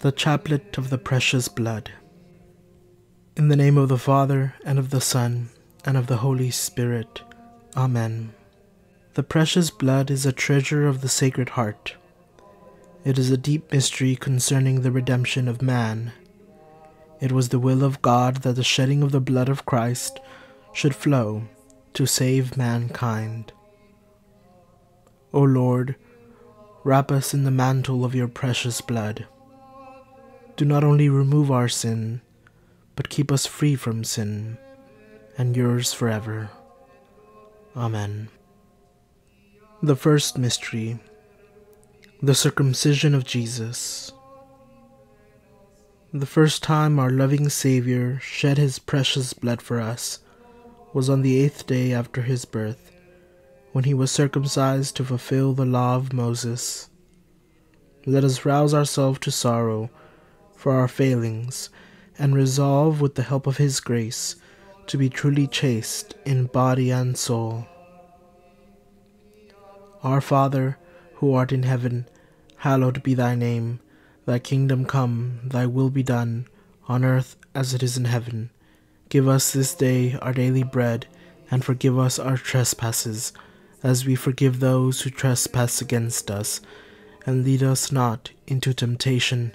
the chaplet of the precious blood. In the name of the Father, and of the Son, and of the Holy Spirit. Amen. The precious blood is a treasure of the Sacred Heart. It is a deep mystery concerning the redemption of man. It was the will of God that the shedding of the blood of Christ should flow to save mankind. O Lord, wrap us in the mantle of your precious blood do not only remove our sin, but keep us free from sin, and yours forever. Amen. The first mystery, the circumcision of Jesus. The first time our loving Saviour shed his precious blood for us was on the eighth day after his birth, when he was circumcised to fulfill the law of Moses. Let us rouse ourselves to sorrow for our failings, and resolve with the help of His grace to be truly chaste in body and soul. Our Father, who art in heaven, hallowed be thy name. Thy kingdom come, thy will be done, on earth as it is in heaven. Give us this day our daily bread, and forgive us our trespasses, as we forgive those who trespass against us. And lead us not into temptation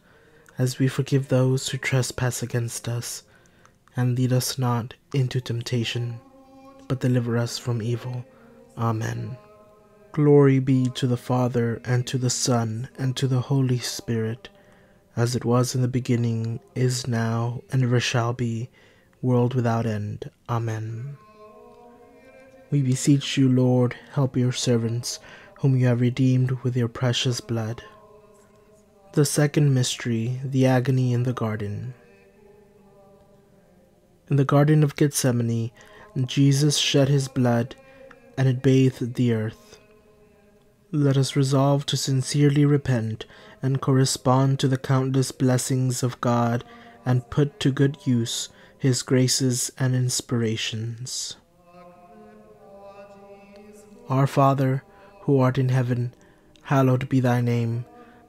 as we forgive those who trespass against us. And lead us not into temptation, but deliver us from evil. Amen. Glory be to the Father, and to the Son, and to the Holy Spirit, as it was in the beginning, is now, and ever shall be, world without end. Amen. We beseech you, Lord, help your servants, whom you have redeemed with your precious blood. The second mystery, the agony in the garden. In the Garden of Gethsemane, Jesus shed his blood, and it bathed the earth. Let us resolve to sincerely repent and correspond to the countless blessings of God and put to good use his graces and inspirations. Our Father, who art in heaven, hallowed be thy name.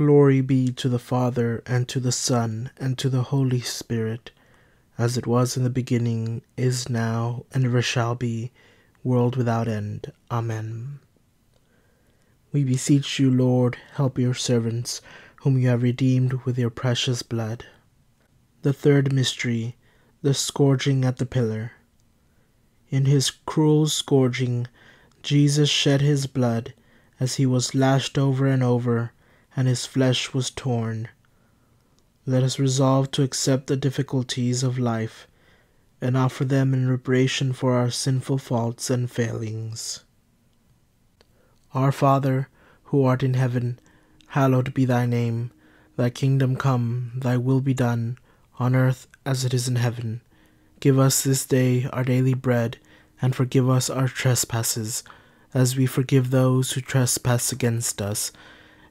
Glory be to the Father, and to the Son, and to the Holy Spirit, as it was in the beginning, is now, and ever shall be, world without end. Amen. We beseech you, Lord, help your servants, whom you have redeemed with your precious blood. The third mystery, the scourging at the pillar. In his cruel scourging, Jesus shed his blood as he was lashed over and over, and his flesh was torn. Let us resolve to accept the difficulties of life and offer them in reparation for our sinful faults and failings. Our Father, who art in heaven, hallowed be thy name. Thy kingdom come, thy will be done, on earth as it is in heaven. Give us this day our daily bread, and forgive us our trespasses, as we forgive those who trespass against us.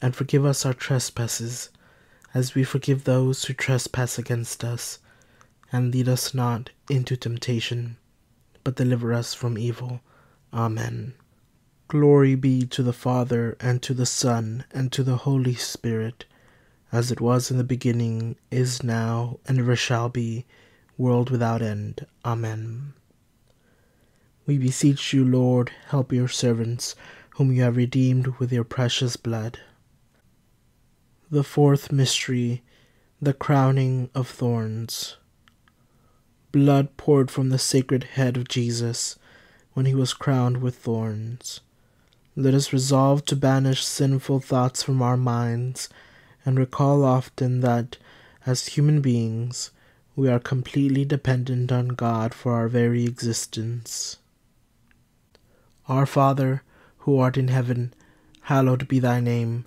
and forgive us our trespasses, as we forgive those who trespass against us. And lead us not into temptation, but deliver us from evil. Amen. Glory be to the Father, and to the Son, and to the Holy Spirit, as it was in the beginning, is now, and ever shall be, world without end. Amen. We beseech you, Lord, help your servants, whom you have redeemed with your precious blood. The fourth mystery, the crowning of thorns. Blood poured from the sacred head of Jesus when he was crowned with thorns. Let us resolve to banish sinful thoughts from our minds and recall often that, as human beings, we are completely dependent on God for our very existence. Our Father, who art in heaven, hallowed be thy name.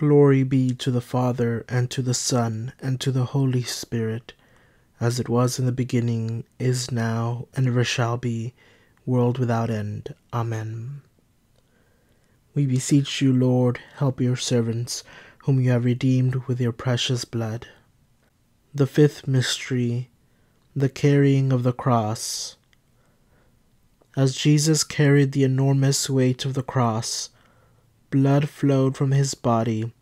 Glory be to the Father, and to the Son, and to the Holy Spirit, as it was in the beginning, is now, and ever shall be, world without end. Amen. We beseech you, Lord, help your servants, whom you have redeemed with your precious blood. The fifth mystery, the carrying of the cross. As Jesus carried the enormous weight of the cross, blood flowed from his body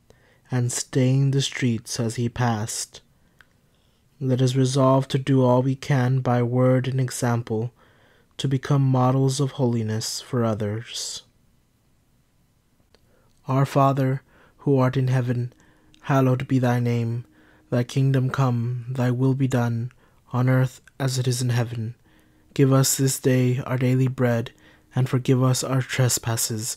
and stained the streets as he passed. Let us resolve to do all we can by word and example to become models of holiness for others. Our Father, who art in heaven, hallowed be thy name. Thy kingdom come, thy will be done, on earth as it is in heaven. Give us this day our daily bread, and forgive us our trespasses,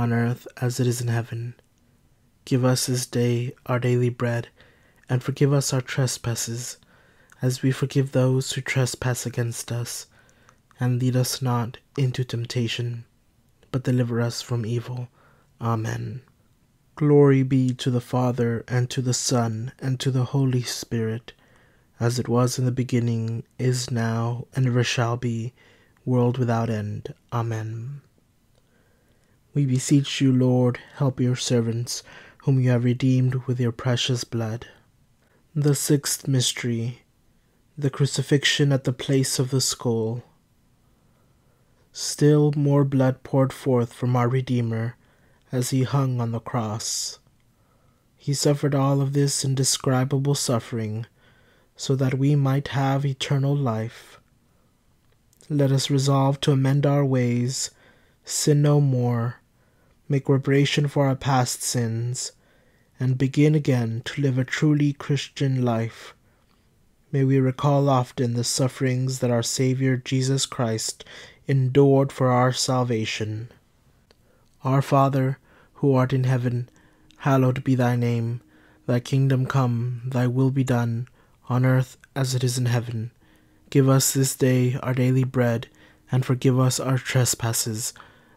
on earth as it is in heaven. Give us this day our daily bread, and forgive us our trespasses, as we forgive those who trespass against us. And lead us not into temptation, but deliver us from evil. Amen. Glory be to the Father, and to the Son, and to the Holy Spirit, as it was in the beginning, is now, and ever shall be, world without end. Amen. We beseech you, Lord, help your servants, whom you have redeemed with your precious blood. The sixth mystery, the crucifixion at the place of the skull. Still more blood poured forth from our Redeemer as he hung on the cross. He suffered all of this indescribable suffering so that we might have eternal life. Let us resolve to amend our ways, sin no more, make reparation for our past sins, and begin again to live a truly Christian life. May we recall often the sufferings that our Saviour Jesus Christ endured for our salvation. Our Father, who art in heaven, hallowed be thy name. Thy kingdom come, thy will be done, on earth as it is in heaven. Give us this day our daily bread, and forgive us our trespasses,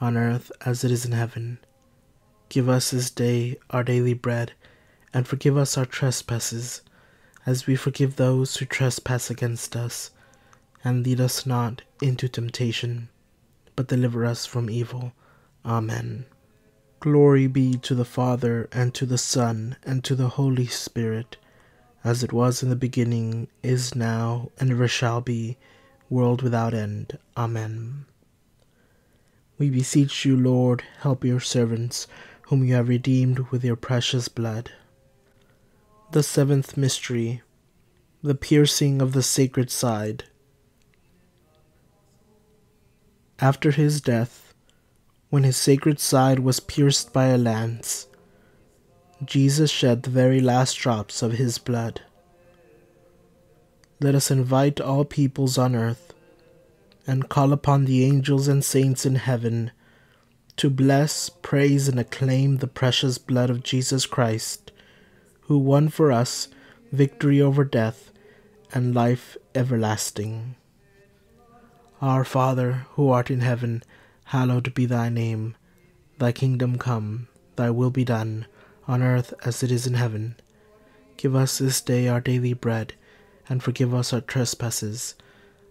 on earth as it is in heaven. Give us this day our daily bread, and forgive us our trespasses, as we forgive those who trespass against us. And lead us not into temptation, but deliver us from evil. Amen. Glory be to the Father, and to the Son, and to the Holy Spirit, as it was in the beginning, is now, and ever shall be, world without end. Amen. We beseech you, Lord, help your servants, whom you have redeemed with your precious blood. The seventh mystery, the piercing of the sacred side. After his death, when his sacred side was pierced by a lance, Jesus shed the very last drops of his blood. Let us invite all peoples on earth and call upon the angels and saints in heaven to bless, praise, and acclaim the precious blood of Jesus Christ who won for us victory over death and life everlasting. Our Father, who art in heaven, hallowed be thy name. Thy kingdom come, thy will be done, on earth as it is in heaven. Give us this day our daily bread, and forgive us our trespasses,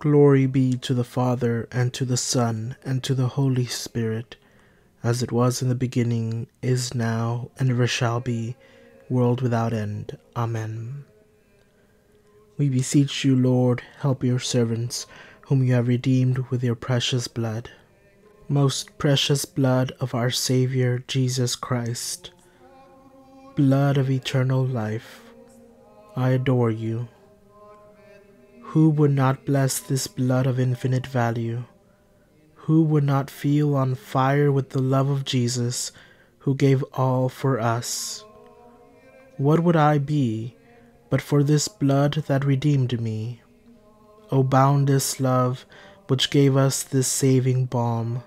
Glory be to the Father, and to the Son, and to the Holy Spirit, as it was in the beginning, is now, and ever shall be, world without end. Amen. We beseech you, Lord, help your servants, whom you have redeemed with your precious blood. Most precious blood of our Saviour Jesus Christ, blood of eternal life, I adore you. Who would not bless this blood of infinite value? Who would not feel on fire with the love of Jesus, who gave all for us? What would I be? but for this blood that redeemed me. O boundless love, which gave us this saving balm.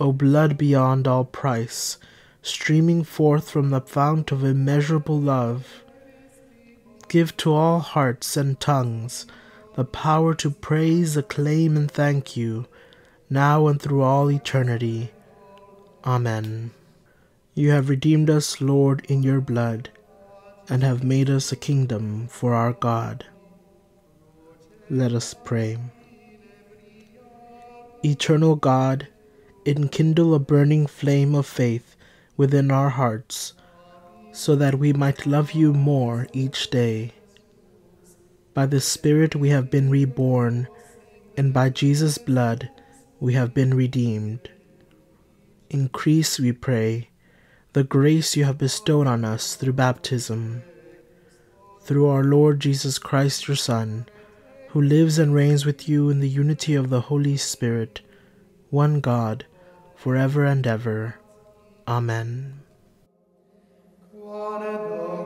O blood beyond all price, streaming forth from the fount of immeasurable love, give to all hearts and tongues the power to praise, acclaim, and thank you, now and through all eternity. Amen. You have redeemed us, Lord, in your blood, and have made us a kingdom for our God. Let us pray. Eternal God, enkindle a burning flame of faith within our hearts, so that we might love you more each day. By the Spirit we have been reborn, and by Jesus' blood we have been redeemed. Increase, we pray, the grace you have bestowed on us through baptism. Through our Lord Jesus Christ, your Son, who lives and reigns with you in the unity of the Holy Spirit, one God, for ever and ever. Amen. One